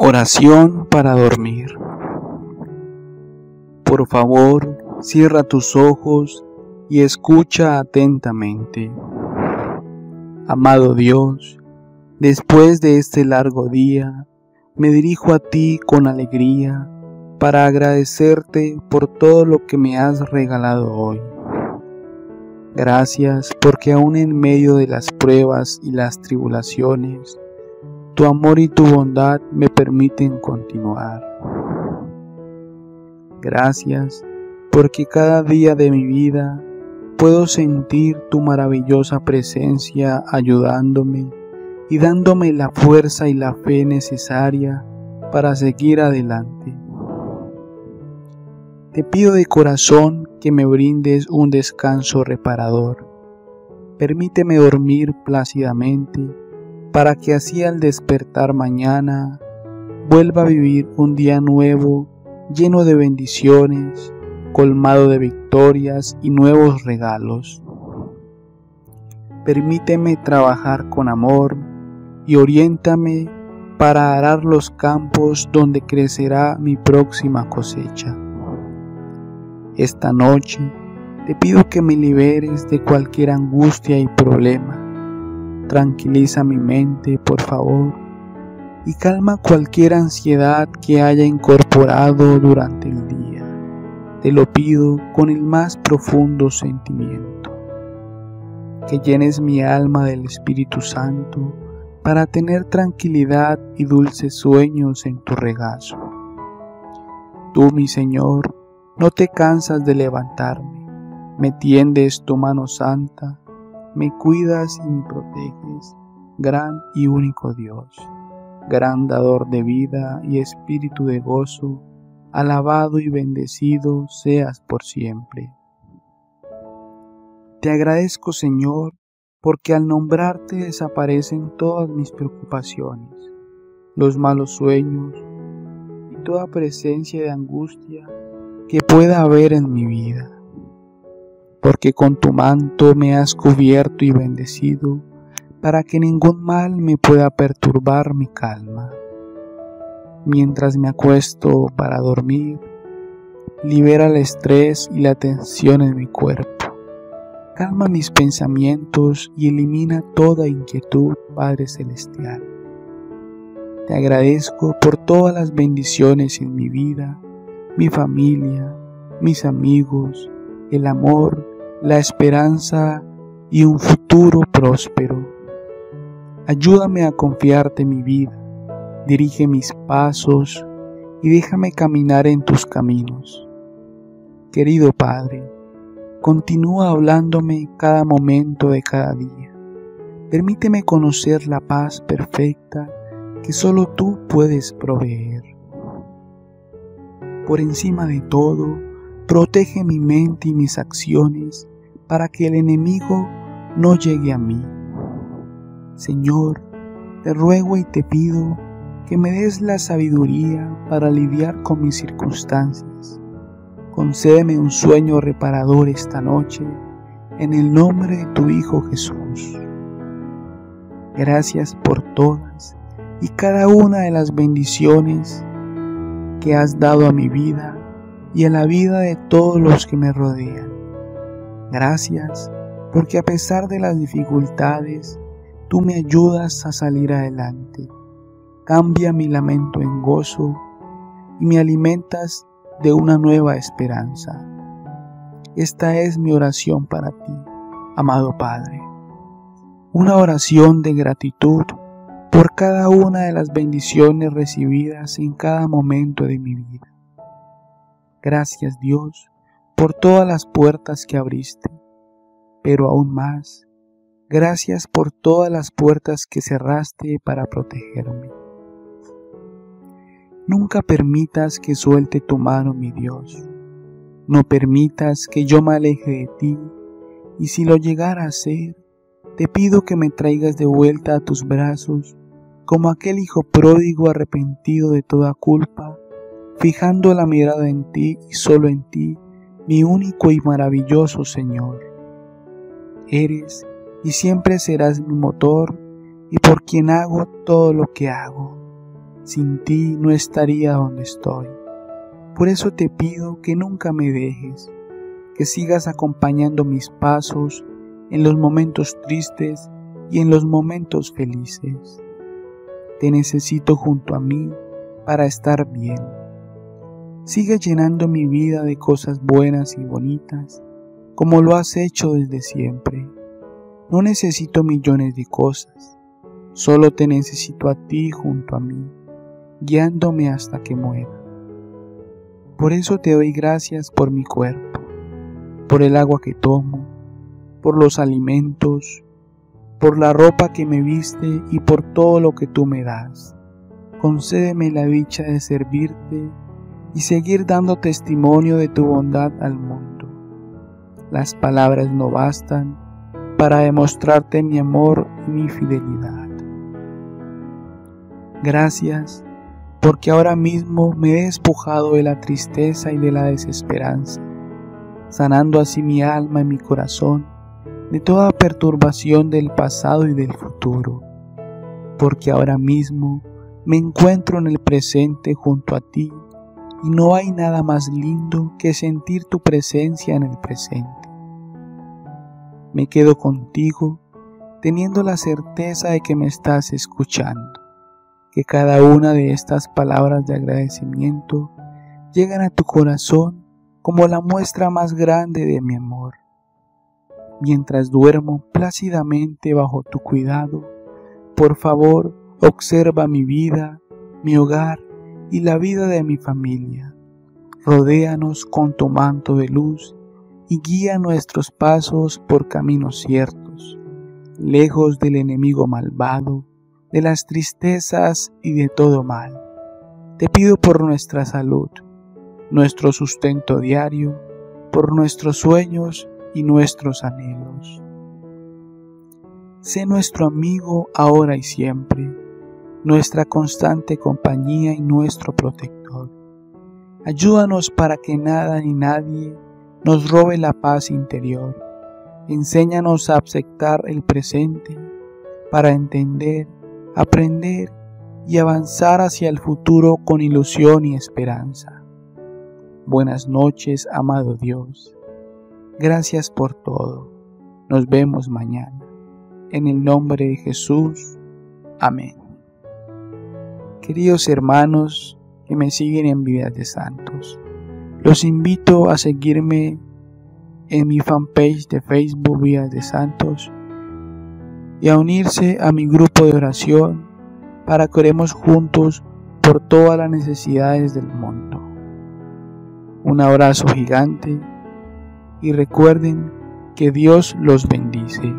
Oración para dormir. Por favor, cierra tus ojos y escucha atentamente. Amado Dios, después de este largo día, me dirijo a ti con alegría para agradecerte por todo lo que me has regalado hoy. Gracias porque aún en medio de las pruebas y las tribulaciones, tu amor y tu bondad me permiten continuar. Gracias porque cada día de mi vida puedo sentir tu maravillosa presencia ayudándome y dándome la fuerza y la fe necesaria para seguir adelante. Te pido de corazón que me brindes un descanso reparador. Permíteme dormir plácidamente para que así al despertar mañana vuelva a vivir un día nuevo, lleno de bendiciones, colmado de victorias y nuevos regalos. Permíteme trabajar con amor y oriéntame para arar los campos donde crecerá mi próxima cosecha. Esta noche te pido que me liberes de cualquier angustia y problema Tranquiliza mi mente, por favor, y calma cualquier ansiedad que haya incorporado durante el día. Te lo pido con el más profundo sentimiento. Que llenes mi alma del Espíritu Santo para tener tranquilidad y dulces sueños en tu regazo. Tú, mi Señor, no te cansas de levantarme, me tiendes tu mano santa me cuidas y me proteges, gran y único Dios, gran dador de vida y espíritu de gozo, alabado y bendecido seas por siempre. Te agradezco, Señor, porque al nombrarte desaparecen todas mis preocupaciones, los malos sueños y toda presencia de angustia que pueda haber en mi vida porque con tu manto me has cubierto y bendecido, para que ningún mal me pueda perturbar mi calma. Mientras me acuesto para dormir, libera el estrés y la tensión en mi cuerpo. Calma mis pensamientos y elimina toda inquietud, Padre Celestial. Te agradezco por todas las bendiciones en mi vida, mi familia, mis amigos, el amor, la esperanza y un futuro próspero. Ayúdame a confiarte mi vida, dirige mis pasos y déjame caminar en tus caminos. Querido Padre, continúa hablándome cada momento de cada día. Permíteme conocer la paz perfecta que solo tú puedes proveer. Por encima de todo, Protege mi mente y mis acciones para que el enemigo no llegue a mí. Señor, te ruego y te pido que me des la sabiduría para lidiar con mis circunstancias. Concédeme un sueño reparador esta noche, en el nombre de tu Hijo Jesús. Gracias por todas y cada una de las bendiciones que has dado a mi vida y a la vida de todos los que me rodean. Gracias porque a pesar de las dificultades, tú me ayudas a salir adelante. Cambia mi lamento en gozo y me alimentas de una nueva esperanza. Esta es mi oración para ti, amado Padre. Una oración de gratitud por cada una de las bendiciones recibidas en cada momento de mi vida. Gracias Dios por todas las puertas que abriste, pero aún más, gracias por todas las puertas que cerraste para protegerme. Nunca permitas que suelte tu mano, mi Dios. No permitas que yo me aleje de ti, y si lo llegara a hacer, te pido que me traigas de vuelta a tus brazos, como aquel hijo pródigo arrepentido de toda culpa fijando la mirada en ti y solo en ti, mi único y maravilloso Señor. Eres y siempre serás mi motor y por quien hago todo lo que hago. Sin ti no estaría donde estoy. Por eso te pido que nunca me dejes, que sigas acompañando mis pasos en los momentos tristes y en los momentos felices. Te necesito junto a mí para estar bien. Sigue llenando mi vida de cosas buenas y bonitas, como lo has hecho desde siempre. No necesito millones de cosas, solo te necesito a ti junto a mí, guiándome hasta que muera. Por eso te doy gracias por mi cuerpo, por el agua que tomo, por los alimentos, por la ropa que me viste y por todo lo que tú me das. Concédeme la dicha de servirte y seguir dando testimonio de tu bondad al mundo. Las palabras no bastan para demostrarte mi amor y mi fidelidad. Gracias porque ahora mismo me he despojado de la tristeza y de la desesperanza, sanando así mi alma y mi corazón de toda perturbación del pasado y del futuro, porque ahora mismo me encuentro en el presente junto a ti y no hay nada más lindo que sentir tu presencia en el presente. Me quedo contigo teniendo la certeza de que me estás escuchando, que cada una de estas palabras de agradecimiento llegan a tu corazón como la muestra más grande de mi amor mientras duermo plácidamente bajo tu cuidado, por favor, observa mi vida, mi hogar y la vida de mi familia. Rodéanos con tu manto de luz y guía nuestros pasos por caminos ciertos, lejos del enemigo malvado, de las tristezas y de todo mal. Te pido por nuestra salud, nuestro sustento diario, por nuestros sueños y nuestros anhelos. Sé nuestro amigo ahora y siempre, nuestra constante compañía y nuestro protector. Ayúdanos para que nada ni nadie nos robe la paz interior. Enséñanos a aceptar el presente para entender, aprender y avanzar hacia el futuro con ilusión y esperanza. Buenas noches, amado Dios. Gracias por todo. Nos vemos mañana. En el nombre de Jesús. Amén. Queridos hermanos que me siguen en Vidas de Santos, los invito a seguirme en mi fanpage de Facebook Vidas de Santos y a unirse a mi grupo de oración para que oremos juntos por todas las necesidades del mundo. Un abrazo gigante y recuerden que Dios los bendice.